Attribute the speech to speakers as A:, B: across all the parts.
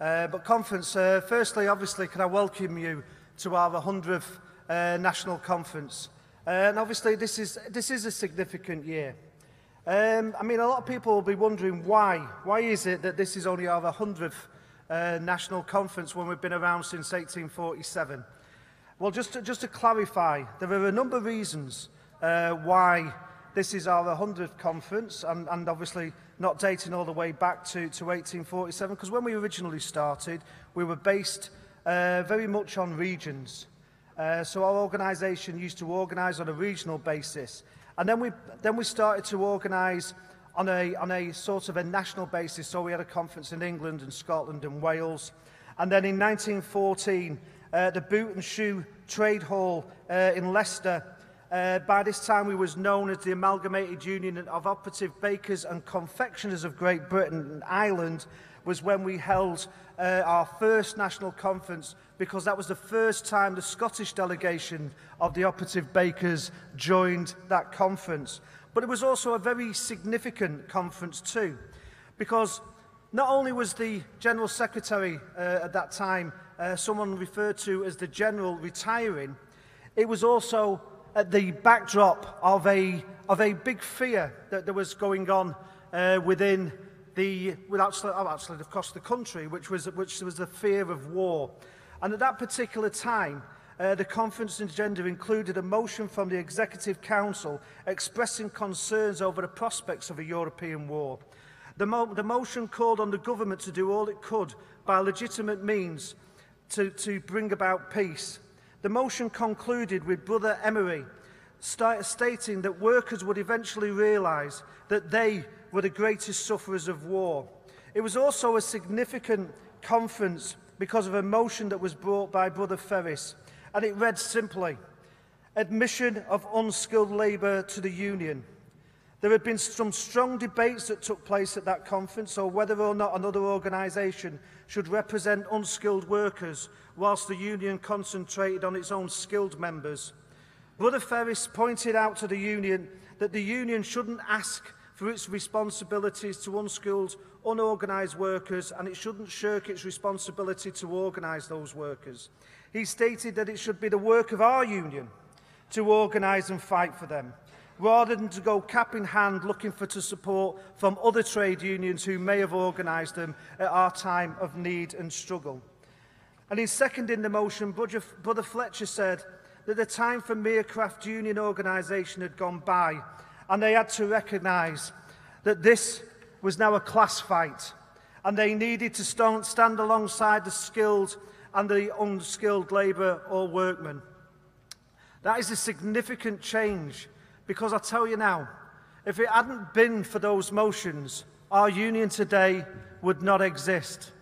A: Uh, but conference, uh, firstly, obviously, can I welcome you to our 100th uh, national conference. Uh, and obviously, this is, this is a significant year. Um, I mean, a lot of people will be wondering why. Why is it that this is only our 100th uh, national conference when we've been around since 1847? Well, just to, just to clarify, there are a number of reasons uh, why this is our 100th conference, and, and obviously not dating all the way back to, to 1847, because when we originally started, we were based uh, very much on regions. Uh, so our organisation used to organise on a regional basis. And then we, then we started to organise on a, on a sort of a national basis. So we had a conference in England and Scotland and Wales. And then in 1914, uh, the Boot and Shoe Trade Hall uh, in Leicester. Uh, by this time, we was known as the Amalgamated Union of Operative Bakers and Confectioners of Great Britain and Ireland was when we held uh, our first national conference because that was the first time the Scottish delegation of the operative bakers joined that conference. But it was also a very significant conference too because not only was the General Secretary uh, at that time uh, someone referred to as the General retiring, it was also at the backdrop of a, of a big fear that there was going on uh, within the without outside oh, of course the country, which was which was the fear of war. And at that particular time, uh, the conference agenda included a motion from the Executive Council expressing concerns over the prospects of a European war. The, mo the motion called on the government to do all it could by legitimate means to, to bring about peace. The motion concluded with Brother Emery st stating that workers would eventually realise that they were the greatest sufferers of war. It was also a significant conference because of a motion that was brought by Brother Ferris, and it read simply, admission of unskilled labour to the union. There had been some strong debates that took place at that conference on whether or not another organisation should represent unskilled workers whilst the union concentrated on its own skilled members. Brother Ferris pointed out to the union that the union shouldn't ask for its responsibilities to unskilled, unorganised workers, and it shouldn't shirk its responsibility to organise those workers. He stated that it should be the work of our union to organise and fight for them, rather than to go cap in hand looking for to support from other trade unions who may have organised them at our time of need and struggle. And in seconding the motion, Brother Fletcher said that the time for mere craft union organisation had gone by And they had to recognise that this was now a class fight and they needed to stand alongside the skilled and the unskilled labour or workmen. That is a significant change because I tell you now, if it hadn't been for those motions, our union today would not exist.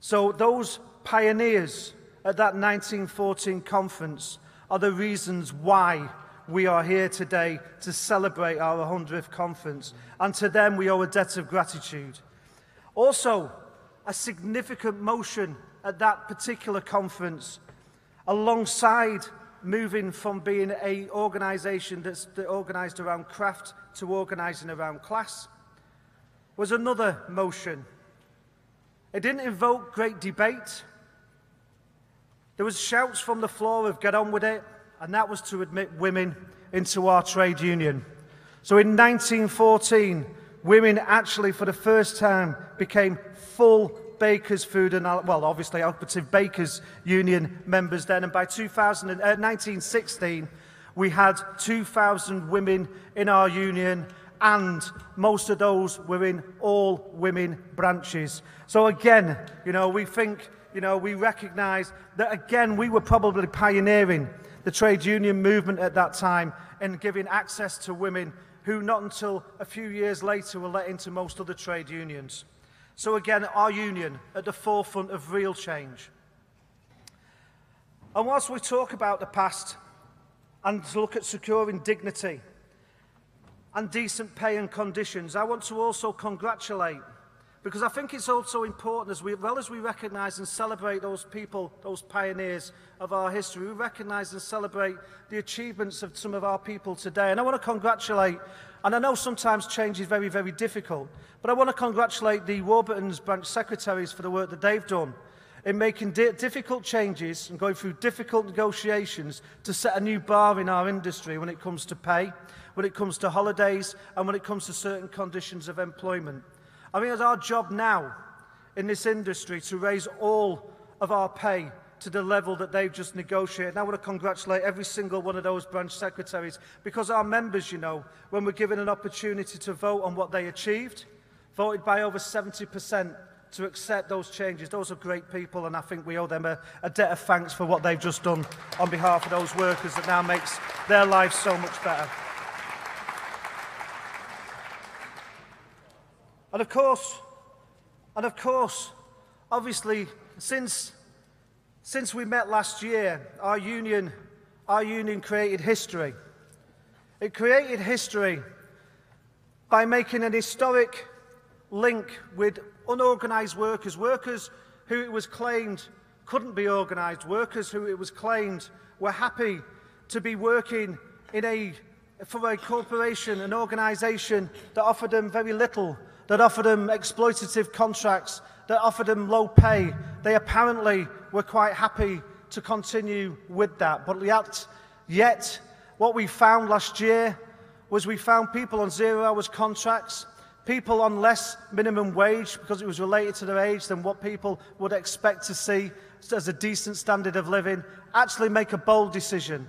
A: So those pioneers at that 1914 conference are the reasons why we are here today to celebrate our 100th conference, and to them we owe a debt of gratitude. Also, a significant motion at that particular conference, alongside moving from being a organisation that's organised around craft to organising around class, was another motion. It didn't invoke great debate. There was shouts from the floor of get on with it, and that was to admit women into our trade union. So in 1914, women actually for the first time became full bakers food and well obviously operative bakers union members then and by 2000 uh, 1916 we had 2000 women in our union and most of those were in all women branches. So again, you know, we think, you know, we recognize that again we were probably pioneering the trade union movement at that time in giving access to women who not until a few years later were let into most other trade unions. So again, our union at the forefront of real change. And whilst we talk about the past and look at securing dignity and decent pay and conditions, I want to also congratulate Because I think it's also important, as we, well as we recognise and celebrate those people, those pioneers of our history, we recognise and celebrate the achievements of some of our people today. And I want to congratulate, and I know sometimes change is very, very difficult, but I want to congratulate the Warburton's branch secretaries for the work that they've done in making di difficult changes and going through difficult negotiations to set a new bar in our industry when it comes to pay, when it comes to holidays, and when it comes to certain conditions of employment. I think it's our job now in this industry to raise all of our pay to the level that they've just negotiated. And I want to congratulate every single one of those branch secretaries because our members, you know, when we're given an opportunity to vote on what they achieved, voted by over 70% to accept those changes. Those are great people and I think we owe them a, a debt of thanks for what they've just done on behalf of those workers that now makes their lives so much better. And of course, and of course, obviously, since, since we met last year, our union, our union created history. It created history by making an historic link with unorganised workers, workers who it was claimed couldn't be organised, workers who it was claimed were happy to be working in a, for a corporation, an organisation that offered them very little that offered them exploitative contracts, that offered them low pay, they apparently were quite happy to continue with that. But yet, yet what we found last year was we found people on zero hours contracts, people on less minimum wage because it was related to their age than what people would expect to see as a decent standard of living, actually make a bold decision.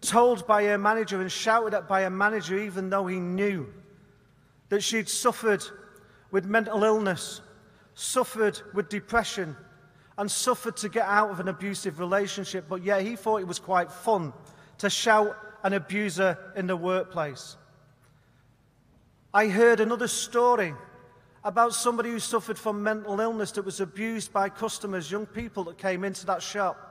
A: told by her manager and shouted at by her manager even though he knew that she'd suffered with mental illness, suffered with depression, and suffered to get out of an abusive relationship, but yet he thought it was quite fun to shout an abuser in the workplace. I heard another story about somebody who suffered from mental illness that was abused by customers, young people that came into that shop.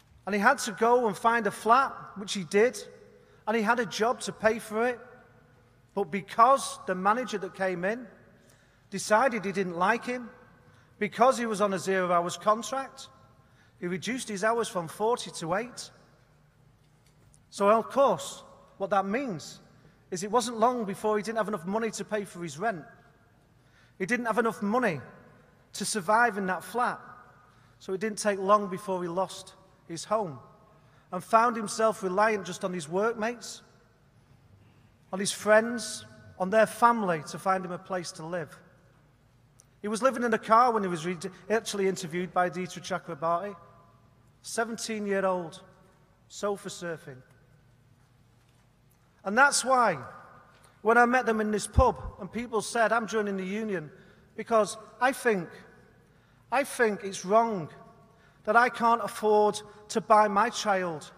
A: And he had to go and find a flat, which he did, and he had a job to pay for it. But because the manager that came in decided he didn't like him, Because he was on a zero hours contract, he reduced his hours from 40 to 8. So, of course, what that means is it wasn't long before he didn't have enough money to pay for his rent. He didn't have enough money to survive in that flat. So it didn't take long before he lost his home and found himself reliant just on his workmates, on his friends, on their family to find him a place to live. He was living in a car when he was actually interviewed by Dietrich Chakrabarty. 17-year-old, sofa surfing. And that's why, when I met them in this pub, and people said, I'm joining the union, because I think, I think it's wrong that I can't afford to buy my child,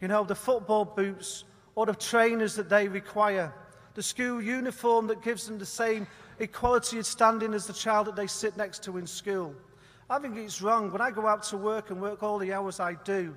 A: you know, the football boots or the trainers that they require, the school uniform that gives them the same equality of standing as the child that they sit next to in school. I think it's wrong when I go out to work and work all the hours I do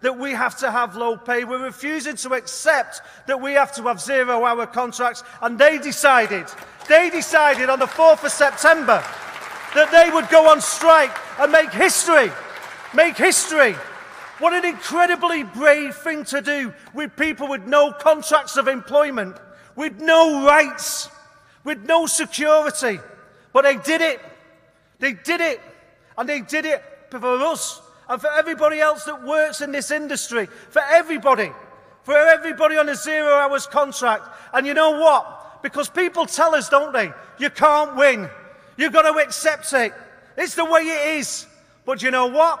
A: that we have to have low pay. We're refusing to accept that we have to have zero hour contracts. And they decided, they decided on the 4th of September that they would go on strike and make history. Make history. What an incredibly brave thing to do with people with no contracts of employment, with no rights, with no security. But they did it. They did it. And they did it for us and for everybody else that works in this industry, for everybody, for everybody on a zero hours contract. And you know what? Because people tell us, don't they? You can't win. You've got to accept it. It's the way it is. But you know what?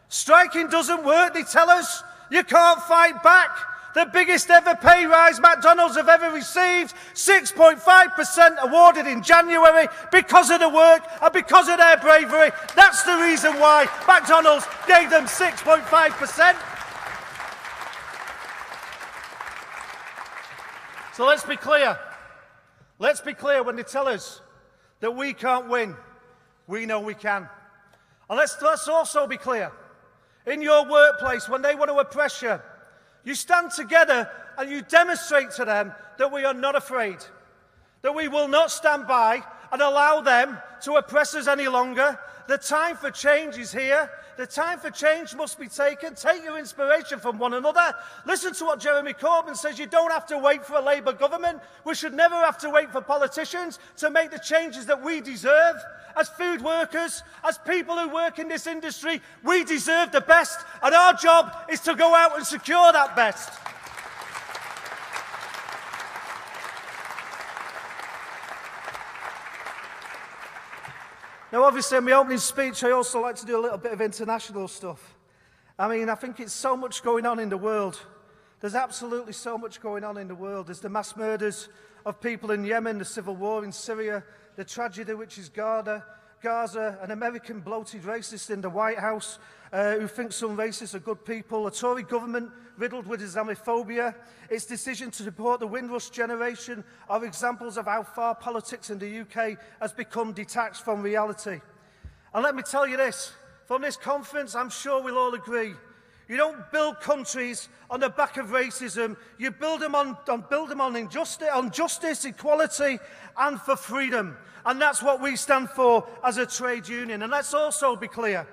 A: Striking doesn't work, they tell us. You can't fight back. The biggest ever pay rise McDonald's have ever received, 6.5% awarded in January because of the work and because of their bravery. That's the reason why McDonald's gave them 6.5%. So let's be clear. Let's be clear when they tell us that we can't win, we know we can. And let's, let's also be clear in your workplace when they want to oppress you You stand together and you demonstrate to them that we are not afraid, that we will not stand by and allow them to oppress us any longer, The time for change is here. The time for change must be taken. Take your inspiration from one another. Listen to what Jeremy Corbyn says. You don't have to wait for a Labour government. We should never have to wait for politicians to make the changes that we deserve. As food workers, as people who work in this industry, we deserve the best. And our job is to go out and secure that best. Now, obviously, in my opening speech, I also like to do a little bit of international stuff. I mean, I think it's so much going on in the world. There's absolutely so much going on in the world. There's the mass murders of people in Yemen, the civil war in Syria, the tragedy which is Gaza, Gaza, an American bloated racist in the White House uh, who thinks some racists are good people, a Tory government riddled with Islamophobia, its decision to support the Windrush generation are examples of how far politics in the UK has become detached from reality. And let me tell you this, from this conference, I'm sure we'll all agree You don't build countries on the back of racism. You build them on, on, build them on, on justice, equality, and for freedom. And that's what we stand for as a trade union. And let's also be clear,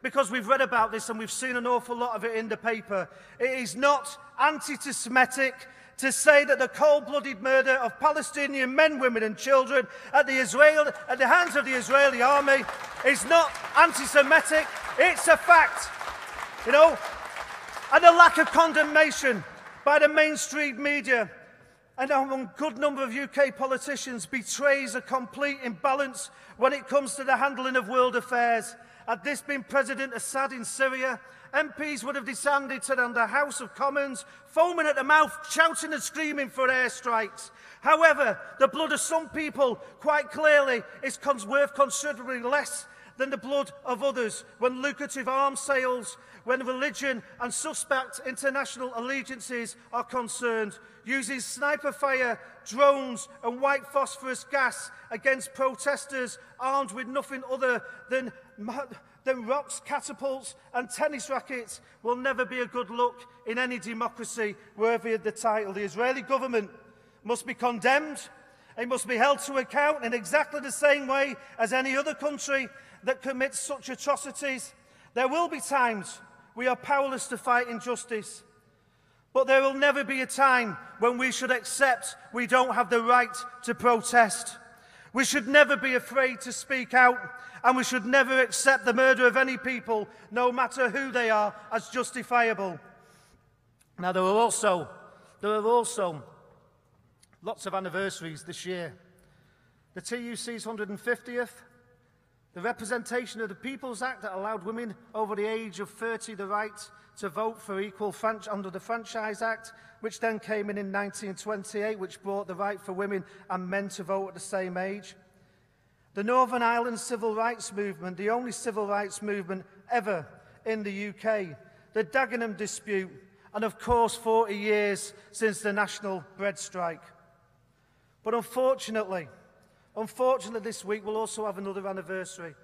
A: because we've read about this and we've seen an awful lot of it in the paper. It is not anti-Semitic to say that the cold-blooded murder of Palestinian men, women and children at the, Israel, at the hands of the Israeli army is not anti-Semitic. It's a fact. You know, and a lack of condemnation by the mainstream media and a good number of UK politicians betrays a complete imbalance when it comes to the handling of world affairs. Had this been President Assad in Syria, MPs would have descended to the House of Commons, foaming at the mouth, shouting and screaming for airstrikes. However, the blood of some people, quite clearly, is cons worth considerably less than the blood of others, when lucrative arms sales, when religion and suspect international allegiances are concerned, using sniper fire, drones and white phosphorus gas against protesters armed with nothing other than, than rocks, catapults and tennis rackets will never be a good look in any democracy worthy of the title. The Israeli government must be condemned It must be held to account in exactly the same way as any other country that commits such atrocities. There will be times we are powerless to fight injustice. But there will never be a time when we should accept we don't have the right to protest. We should never be afraid to speak out and we should never accept the murder of any people, no matter who they are, as justifiable. Now, there are also, there are also lots of anniversaries this year. The TUC's 150th, The Representation of the People's Act that allowed women over the age of 30 the right to vote for equal franch under the Franchise Act, which then came in in 1928, which brought the right for women and men to vote at the same age. The Northern Ireland Civil Rights Movement, the only civil rights movement ever in the UK. The Dagenham dispute, and of course 40 years since the national bread strike. But unfortunately, Unfortunately, this week we'll also have another anniversary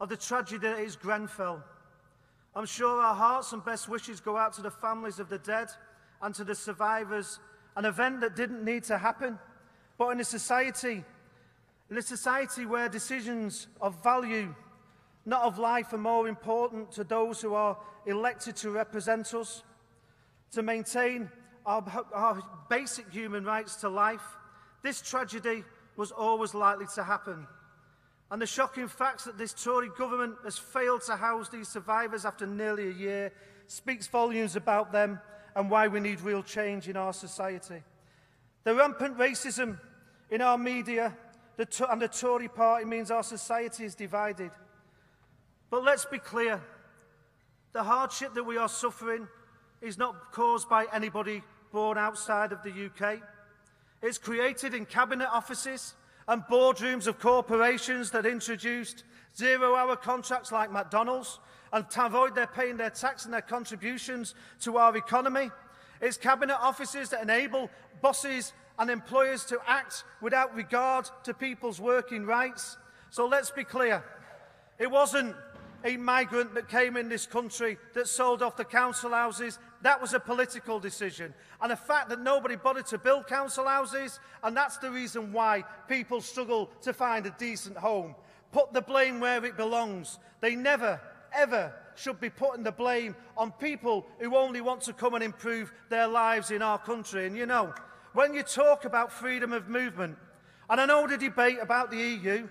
A: of the tragedy that is Grenfell. I'm sure our hearts and best wishes go out to the families of the dead and to the survivors, an event that didn't need to happen. But in a society, in a society where decisions of value, not of life, are more important to those who are elected to represent us, to maintain our, our basic human rights to life, this tragedy was always likely to happen. And the shocking facts that this Tory government has failed to house these survivors after nearly a year speaks volumes about them and why we need real change in our society. The rampant racism in our media the and the Tory party means our society is divided. But let's be clear, the hardship that we are suffering is not caused by anybody born outside of the UK. It's created in cabinet offices and boardrooms of corporations that introduced zero-hour contracts like McDonald's and to avoid their paying their tax and their contributions to our economy. It's cabinet offices that enable bosses and employers to act without regard to people's working rights. So let's be clear. It wasn't a migrant that came in this country that sold off the council houses That was a political decision. And the fact that nobody bothered to build council houses, and that's the reason why people struggle to find a decent home. Put the blame where it belongs. They never, ever should be putting the blame on people who only want to come and improve their lives in our country. And you know, when you talk about freedom of movement, and I know the debate about the EU,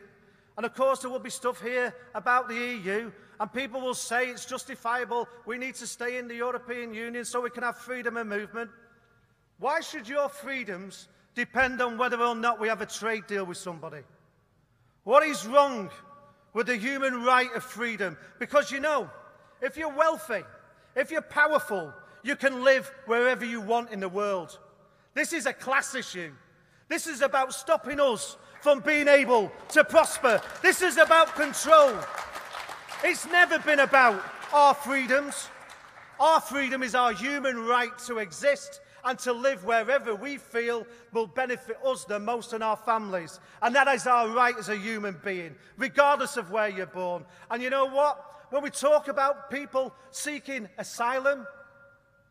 A: and of course there will be stuff here about the EU, And people will say it's justifiable. We need to stay in the European Union so we can have freedom of movement. Why should your freedoms depend on whether or not we have a trade deal with somebody? What is wrong with the human right of freedom? Because you know, if you're wealthy, if you're powerful, you can live wherever you want in the world. This is a class issue. This is about stopping us from being able to prosper. This is about control. It's never been about our freedoms. Our freedom is our human right to exist and to live wherever we feel will benefit us the most and our families. And that is our right as a human being, regardless of where you're born. And you know what? When we talk about people seeking asylum,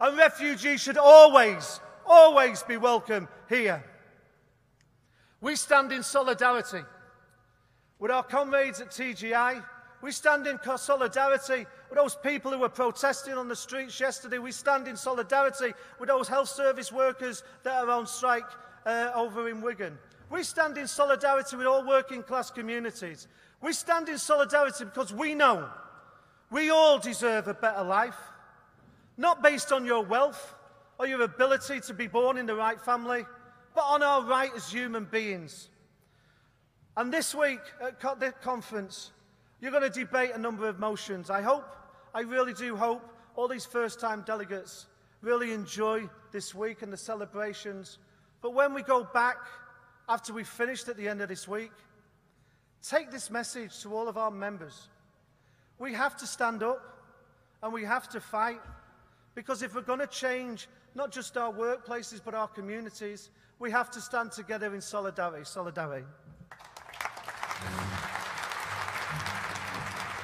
A: And refugees should always, always be welcome here. We stand in solidarity with our comrades at TGI, We stand in solidarity with those people who were protesting on the streets yesterday. We stand in solidarity with those health service workers that are on strike uh, over in Wigan. We stand in solidarity with all working class communities. We stand in solidarity because we know we all deserve a better life, not based on your wealth or your ability to be born in the right family, but on our right as human beings. And this week at the conference, You're going to debate a number of motions. I hope, I really do hope, all these first-time delegates really enjoy this week and the celebrations. But when we go back, after we've finished at the end of this week, take this message to all of our members. We have to stand up and we have to fight because if we're going to change not just our workplaces but our communities, we have to stand together in solidarity. solidarity.